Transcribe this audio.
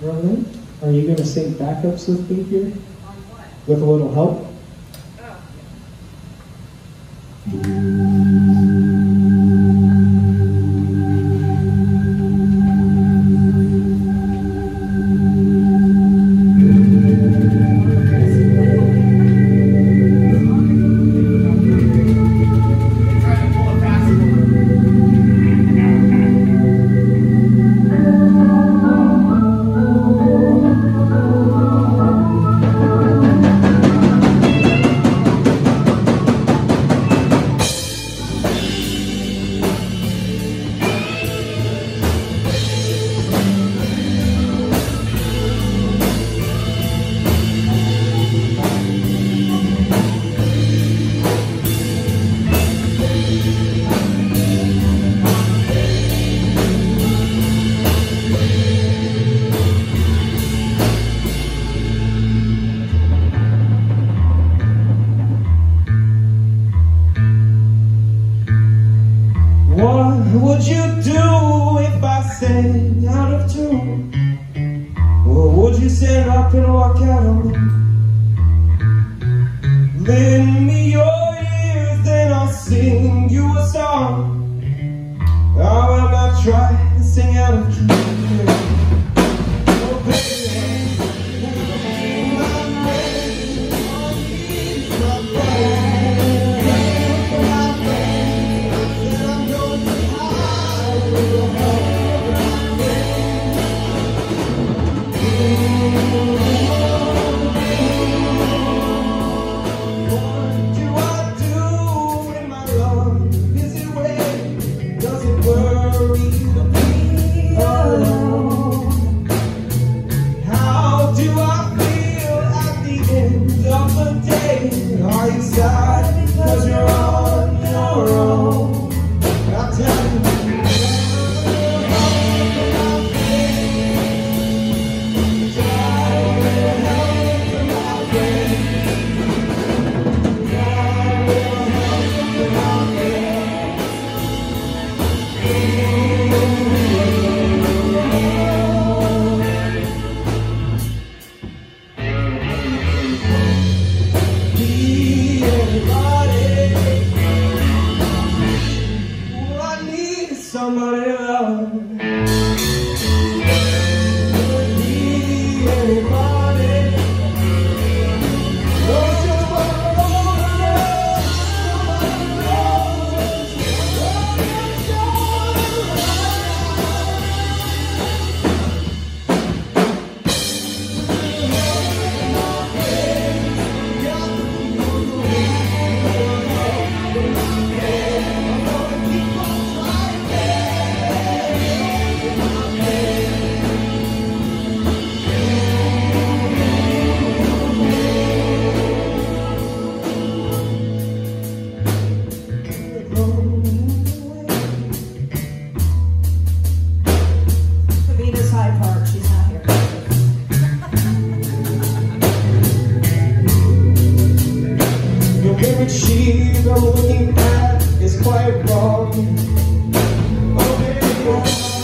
Berlin, are you going to sing backups with me here? With a little help? What sang out of tune? Or would you stand up and walk out on me? Lend Sheet I'm looking at is quite wrong. Oh, baby,